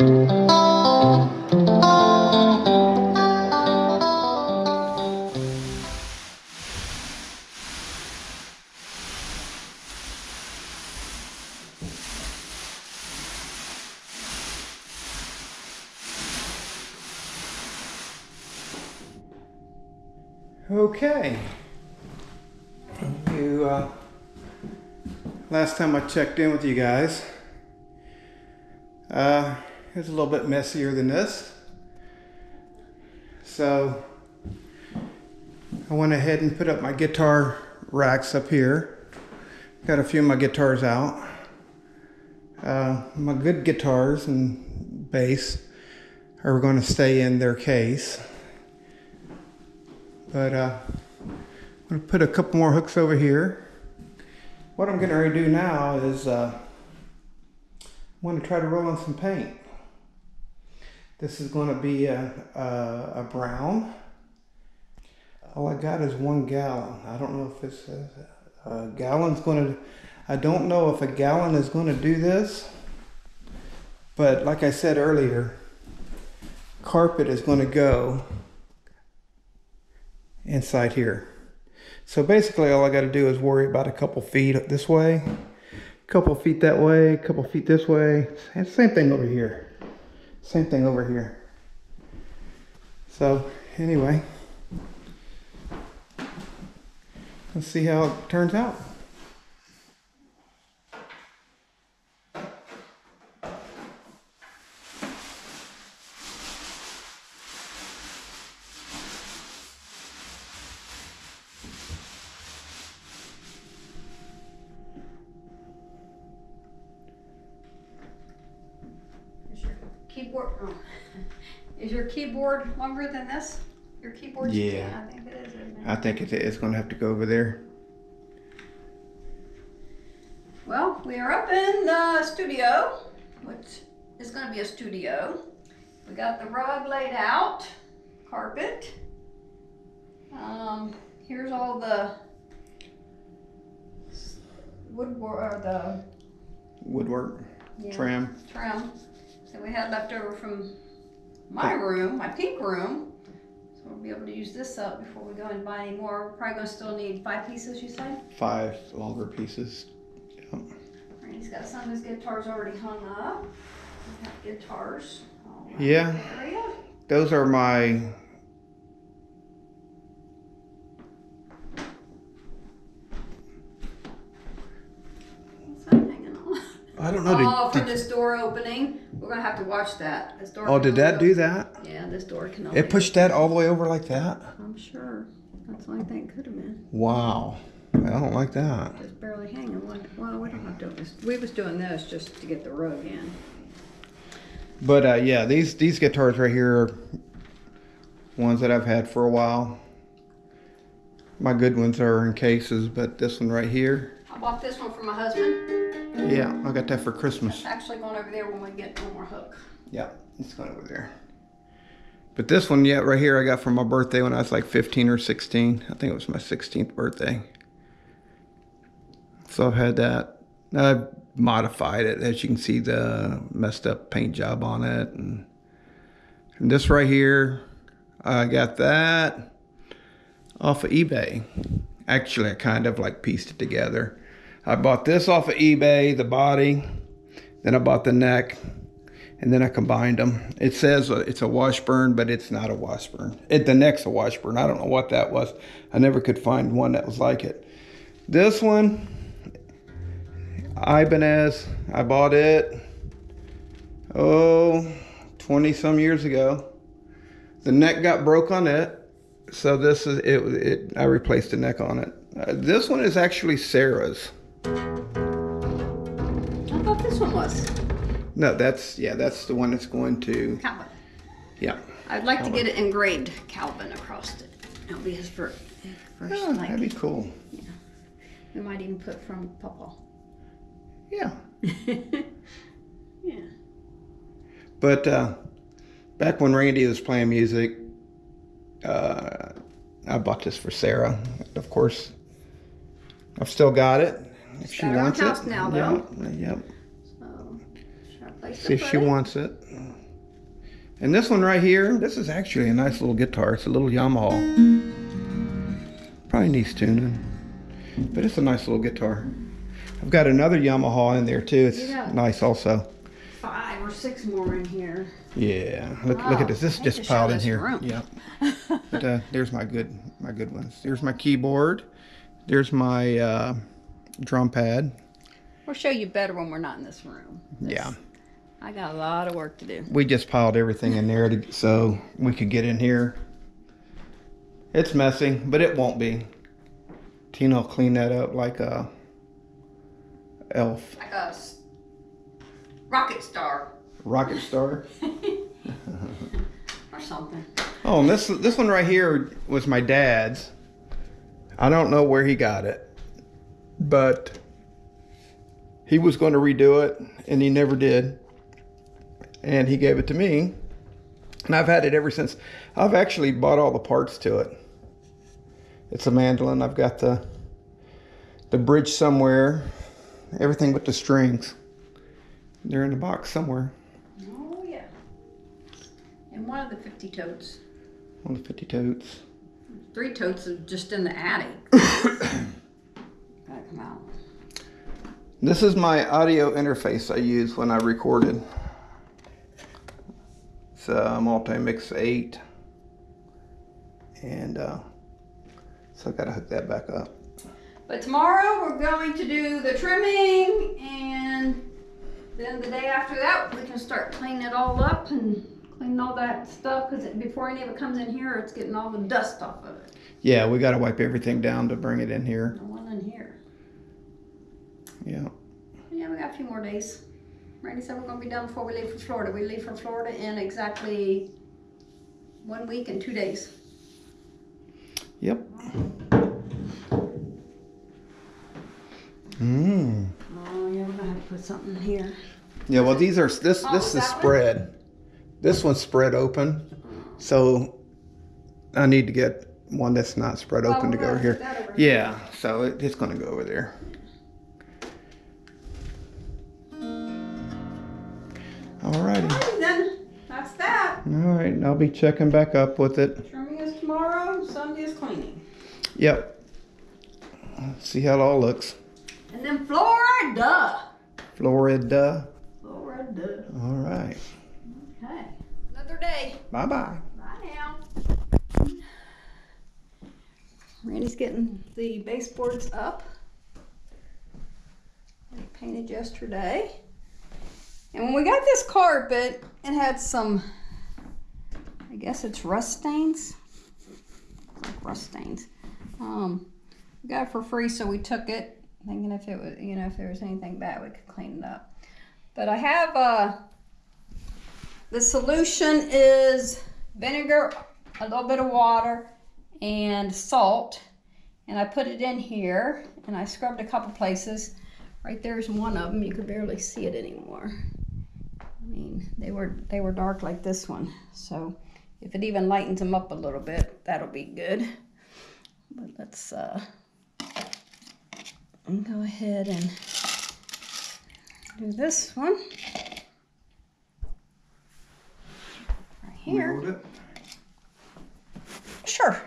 Okay. You, uh, last time I checked in with you guys, it was a little bit messier than this. So I went ahead and put up my guitar racks up here. Got a few of my guitars out. Uh, my good guitars and bass are going to stay in their case. But uh, I'm going to put a couple more hooks over here. What I'm going to do now is uh, I'm going to try to roll on some paint. This is going to be a, a, a brown. All I got is one gallon. I don't know if it's a, a gallon's going to. I don't know if a gallon is going to do this. But like I said earlier, carpet is going to go inside here. So basically all I got to do is worry about a couple feet this way, a couple feet that way, a couple feet this way, and same thing over here. Same thing over here. So anyway, let's see how it turns out. Is your keyboard, oh, is your keyboard longer than this? Your keyboard's? Yeah. I think it is, isn't I think it- it's going to have to go over there. Well, we are up in the studio, which is gonna be a studio. We got the rug laid out, carpet. Um, here's all the woodwork, or the Woodwork, yeah, trim. trim that we had left over from my room, my pink room. So we'll be able to use this up before we go and buy any more. We're probably gonna still need five pieces, you say? five longer pieces. Yep. Randy's got some of his guitars already hung up. Guitars. Yeah. Those are my What's that hanging on? I don't know. Oh, Did, from this door opening. We're gonna have to watch that. This door. oh, did that only do that? Yeah, this door can only. It pushed that all the way over like that? I'm sure. That's the only thing it could have been. Wow. I don't like that. Just barely hanging. Well, we don't have to. We was doing this just to get the rug in. But uh, yeah, these these guitars right here are ones that I've had for a while. My good ones are in cases, but this one right here, I bought this one for my husband. Yeah, I got that for Christmas. It's actually going over there when we get one more hook. Yeah, it's going over there. But this one, yeah, right here, I got for my birthday when I was like 15 or 16. I think it was my 16th birthday. So I've had that. I've modified it, as you can see, the messed up paint job on it. And, and this right here, I got that off of eBay. Actually, I kind of like pieced it together. I bought this off of eBay, the body, then I bought the neck, and then I combined them. It says it's a Washburn, but it's not a Washburn. It, the neck's a Washburn. I don't know what that was. I never could find one that was like it. This one, Ibanez, I bought it, oh, 20 some years ago. The neck got broke on it, so this is it. it I replaced the neck on it. Uh, this one is actually Sarah's. I thought this one was No, that's yeah, that's the one that's going to Calvin. yeah. I'd like to get it engraved Calvin across it. That'll be his first. first Oh, like, that'd be cool. Yeah. we might even put from Papa. Yeah. yeah. But uh, back when Randy was playing music, uh, I bought this for Sarah. Of course, I've still got it. If she got her own wants it. now, though. Yep. yep. So, should I place See if she wants it. And this one right here, this is actually a nice little guitar. It's a little Yamaha. Probably needs tuning, but it's a nice little guitar. I've got another Yamaha in there too. It's Yeah. nice also. Five or six more in here. Yeah, look, look at this. This is just piled in here. room. Yeah. But uh, there's my good, my good ones. There's my keyboard. There's my uh, drum pad. We'll show you better when we're not in this room. This- Yeah. I got a lot of work to do. We just piled everything in there to, so we could get in here. It's messy, but it won't be. Tina will clean that up like a elf, Like a rocket star rocket star. or something. Oh, and this this one right here was my dad's. I don't know where he got it, but he was going to redo it, and he never did. And he gave it to me, and I've had it ever since. I've actually bought all the parts to it. It's a mandolin. I've got the the bridge somewhere, everything but the strings. They're in the box somewhere Oh yeah. And one of the 50 totes. on the 50 totes. Three totes are just in the attic. Gotta come out. This is my audio interface I use when I recorded. It's a Multimix 8. And uh, so I gotta hook that back up. But tomorrow we're going to do the trimming and then the day after that we can start cleaning it all up and cleaning all that stuff because before any of it comes in here it's getting all the dust off of it. Yeah, we gotta wipe everything down to bring it in here. No one in here. Yeah. Yeah, we got a few more days. Randy said we're gonna be done before we leave for Florida. We leave for Florida in exactly one week and two days. Yep. Mmm. Oh yeah, we're gonna have to put something here. Yeah, well these are this Oh, this is is that one? spread. This one's spread open. So I need to get one that's not spread Well, open to go gonna here. put that over Yeah, so it, it's gonna go over there. That. Alright, and I'll be checking back up with it. Trimming is tomorrow, Sunday is cleaning. Yep. See how it all looks. And then Florida. Florida. Florida. Alright. Okay. Another day. Bye bye. Bye now. Randy's getting the baseboards up. They painted yesterday. And when we got this carpet, it had some, I guess it's rust stains. Like rust stains. Um, we got it for free, so we took it, thinking if it was, you know, if there was anything bad, we could clean it up. But I have, uh, the solution is vinegar, a little bit of water, and salt. And I put it in here, and I scrubbed a couple places. Right there's one of them. You could barely see it anymore. I mean, they were they were dark like this one. So if it even lightens them up a little bit, that'll be good. But let's uh, go ahead and do this one right here. Sure.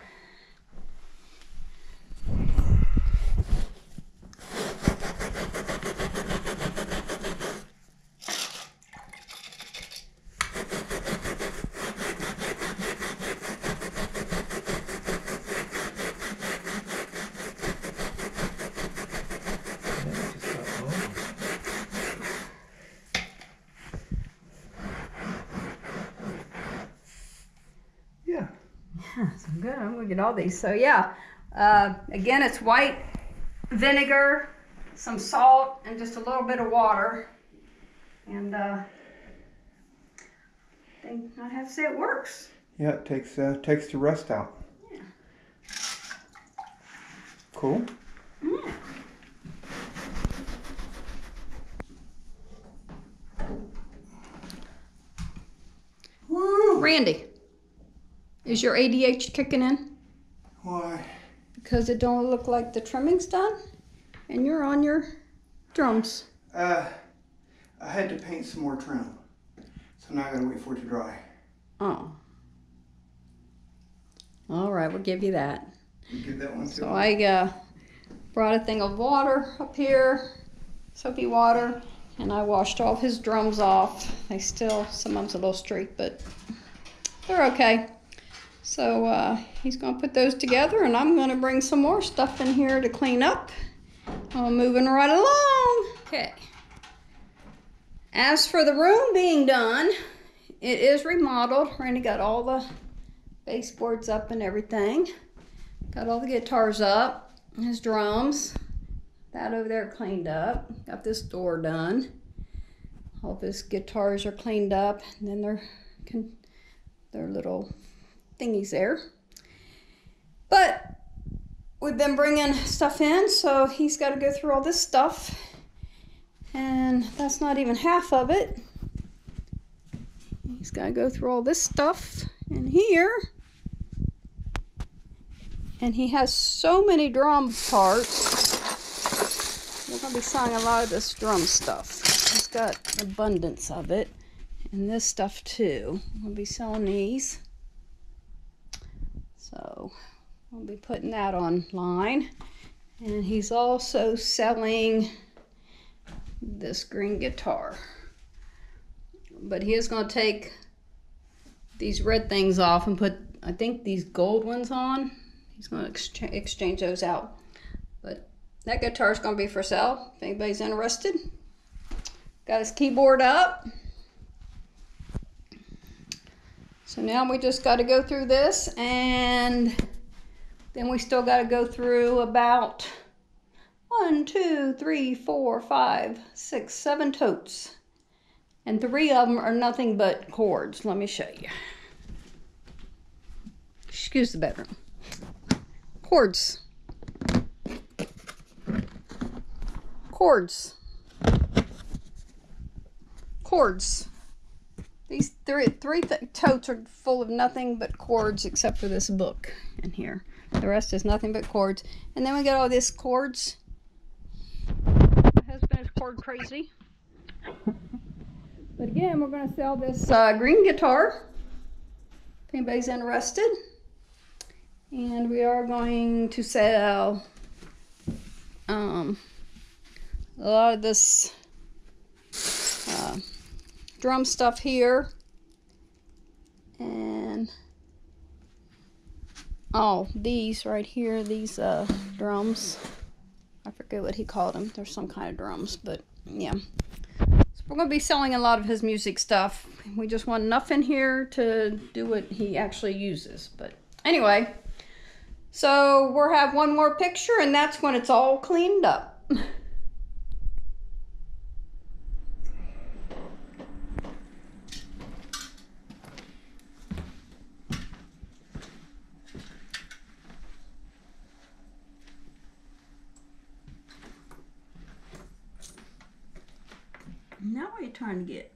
Yeah. So good. I'm gonna get all these. So yeah, uh, again, it's white vinegar, some salt, and just a little bit of water. And uh, I think I have to say it works. Yeah, it takes uh, takes the rust out. Yeah. Cool. Woo, Randy, is your ADH kicking in? Why? Because it don't look like the trimming's done, and you're on your drums. Uh, I had to paint some more trim, so now I gotta wait for it to dry. Oh. All right, we'll give you that. You give that one So I uh, brought a thing of water up here, soapy water, and I washed all his drums off. They still, some of them's a little streaked, but they're okay. So uh, he's gonna put those together, and I'm gonna bring some more stuff in here to clean up. I'm moving right along. Okay. As for the room being done, it is remodeled. Randy got all the baseboards up and everything. Got all the guitars up, his drums. That over there cleaned up. Got this door done. All of his guitars are cleaned up, and then their their little thingies there. But we've been bringing stuff in, so he's got to go through all this stuff, and that's not even half of it. He's got to go through all this stuff in here and he has so many drum parts. We're going to be selling a lot of this drum stuff. He's got abundance of it. And this stuff too. We'll be selling these. So we'll be putting that online. And he's also selling this green guitar. But he is going to take these red things off and put, I think, these gold ones on he's going to exchange, exchange those out. But that guitar is going to be for sale if anybody's interested. Got his keyboard up. So now we just got to go through this and then we still got to go through about one, two, three, four, five, six, seven totes. And three of them are nothing but cords. Let me show you. Excuse the bedroom cords. Cords. Cords. These three, three th totes are full of nothing but cords except for this book in here. The rest is nothing but cords. And then we got all this cords. My husband is cord crazy. but again, we're going to sell this uh, green guitar. If anybody's interested. And we are going to sell um, a lot of this drum stuff here. And oh, these right here, these uh, drums. I forget what he called them. There's some kind of drums, but yeah. So we're going to be selling a lot of his music stuff. We just want enough in here to do what he actually uses. But anyway, so we'll have one more picture and that's when it's all cleaned up. Now what are you trying to get?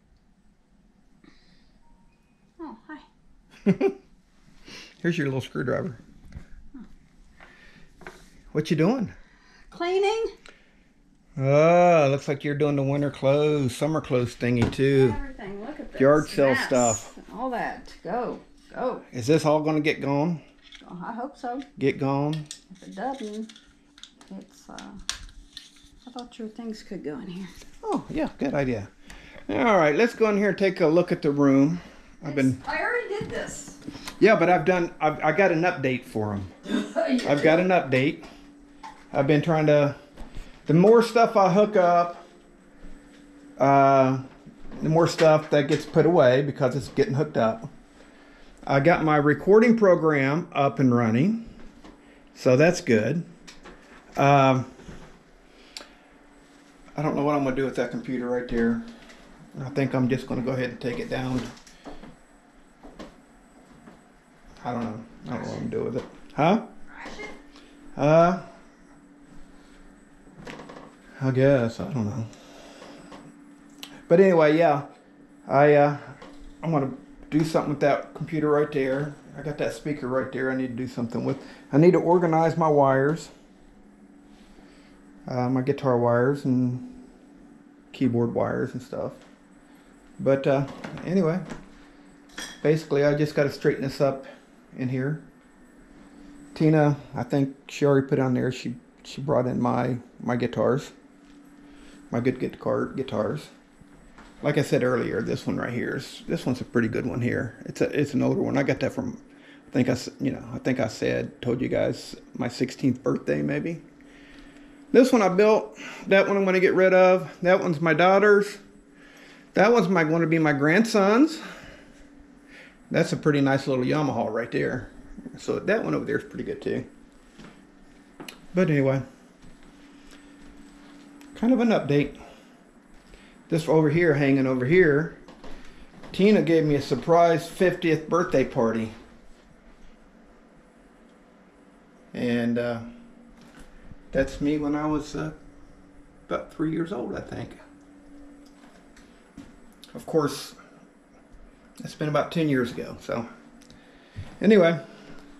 Oh, hi. Here's your little screwdriver. What you doing? Cleaning. Oh, looks like you're doing the winter clothes, summer clothes thingy too. Everything. Look at this. Yard sale mess. stuff. All that. Go. Go. Is this all going to get gone? Oh, I hope so. Get gone? If it doesn't, it's, uh, I thought your things could go in here. Oh, yeah, good idea. All right, let's go in here and take a look at the room. I've been. I already did this. Yeah, but I've done. I've, I got an update for them. I've got an update. I've been trying to, the more stuff I hook up, uh, the more stuff that gets put away because it's getting hooked up. I got my recording program up and running, so that's good. Um, I don't know what I'm gonna do with that computer right there. I think I'm just gonna go ahead and take it down. I don't know. I don't know what I'm gonna do with it. Huh? Uh, I guess I don't know. But anyway, yeah, I uh, I'm gonna do something with that computer right there. I got that speaker right there. I need to do something with. I need to organize my wires, uh, my guitar wires and keyboard wires and stuff. But uh, anyway, basically, I just got to straighten this up in here. Tina, I think she already put on there. She she brought in my my guitars, my good guitar guitars. Like I said earlier, this one right here is this one's a pretty good one here. It's a it's an older one. I got that from, I think I you know I think I said told you guys my 16th birthday maybe. This one I built. That one I'm going to get rid of. That one's my daughter's. That one's my going to be my grandson's. That's a pretty nice little Yamaha right there. So that one over there is pretty good too. But anyway, kind of an update. This over here, hanging over here, Tina gave me a surprise 50th birthday party. And uh, that's me when I was uh, about three years old, I think. Of course, it's been about 10 years ago. So, anyway,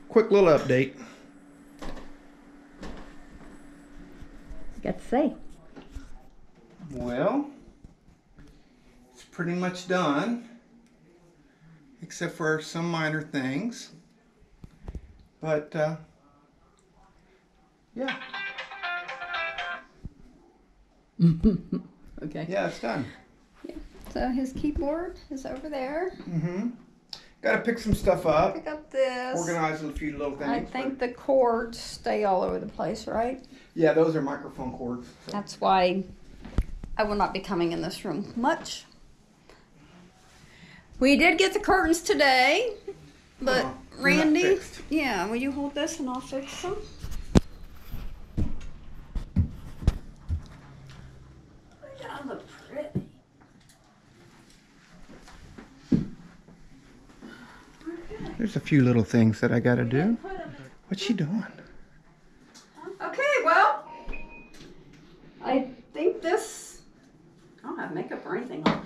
quick little update. Got to say. Well, it's pretty much done, except for some minor things. But, uh, yeah, Okay. yeah, it's done. So his keyboard is over there. Mm-hmm. Got to pick some stuff up, Pick up this. organize a few little things. I think the cords stay all over the place, right? yeah, those are microphone cords. so- That's why I will not be coming in this room much. We did get the curtains today, but not Randy, yeah, will you hold this and I'll fix them? Look at how look pretty. There's a few little things that I got to do. What's she doing? Okay, well, I think this. I don't have makeup or anything on.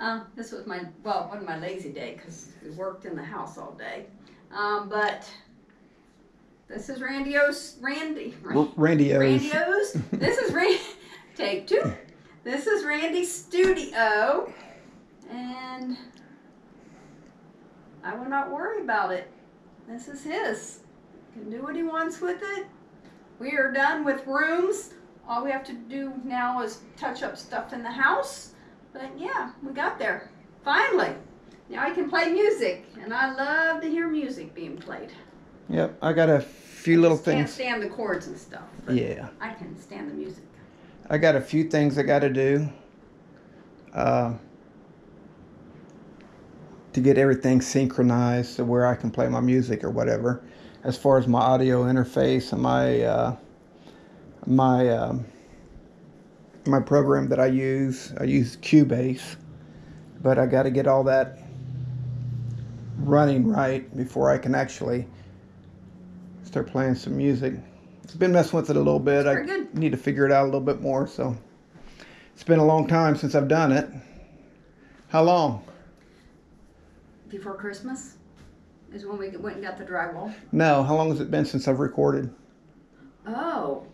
um, this was my well, wasn't my lazy day because we worked in the house all day. Um, but this is Randy. R- Randy O's. Randy's. this is Randy. Take two. This is Randy's studio, and I will not worry about it. This is his. Can do what he wants with it. We are done with rooms. All we have to do now is touch up stuff in the house. But yeah, we got there. Finally. Now I can play music, and I love to hear music being played. Yep, I got a few little Just Can't stand the chords and stuff. Yeah. I can stand the music. I got a few things I got to do uh, to get everything synchronized to where I can play my music or whatever. As far as my audio interface and my uh, my um my program that I use, I use Cubase, but I got to get all that running right before I can actually start playing some music. I've been messing with it a little bit. I good. need to figure it out a little bit more. So it's been a long time since I've done it. How long? Before Christmas is when we went and got the drywall. No, how long has it been since I've recorded? Oh.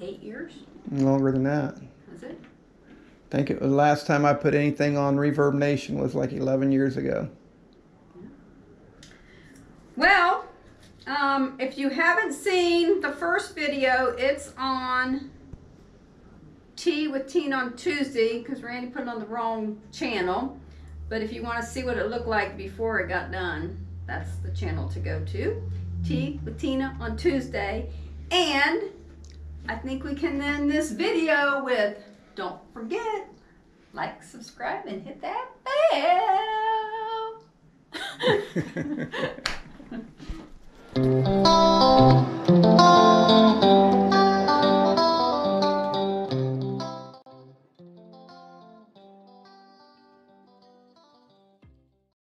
Eight years? Longer than that. Is it? I think it was the last time I put anything on Reverb Nation was like 11 years ago. Well, um, if you haven't seen the first video, it's on Tea with Tina on Tuesday because Randy put it on the wrong channel. But if you want to see what it looked like before it got done, that's the channel to go to. Tea with Tina on Tuesday. And I think we can end this video with don't forget, like, subscribe, and hit that bell.